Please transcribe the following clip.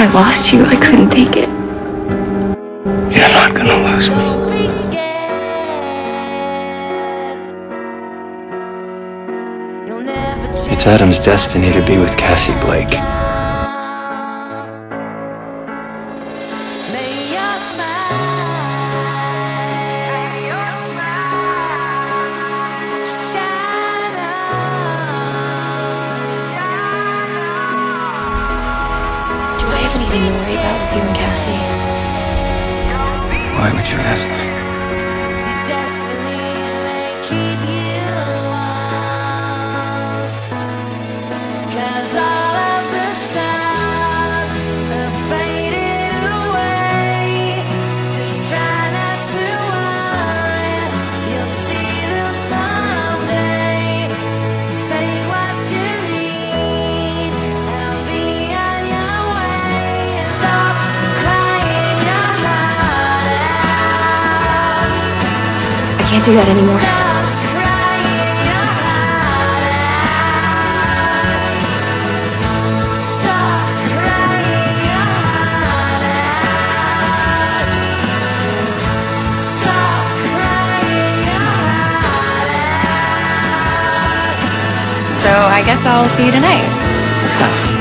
If I lost you, I couldn't take it. You're not gonna lose me. It's Adam's destiny to be with Cassie Blake. Do I have anything to worry about with you and Cassie? Why would you ask that? Can't do that anymore. So I guess I'll see you tonight.